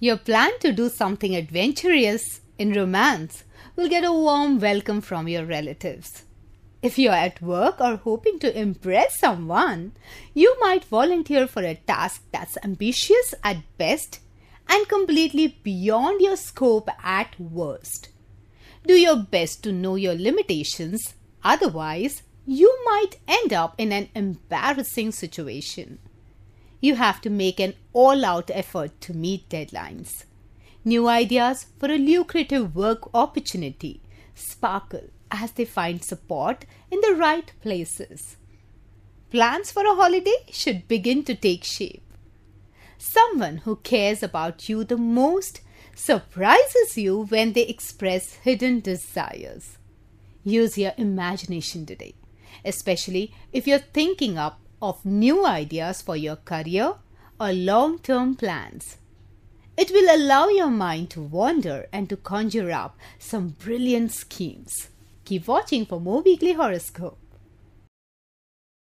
Your plan to do something adventurous in romance will get a warm welcome from your relatives. If you're at work or hoping to impress someone, you might volunteer for a task that's ambitious at best and completely beyond your scope at worst. Do your best to know your limitations, otherwise, you might end up in an embarrassing situation you have to make an all out effort to meet deadlines. New ideas for a lucrative work opportunity sparkle as they find support in the right places. Plans for a holiday should begin to take shape. Someone who cares about you the most surprises you when they express hidden desires. Use your imagination today, especially if you're thinking up of new ideas for your career or long term plans. It will allow your mind to wander and to conjure up some brilliant schemes. Keep watching for more weekly horoscope.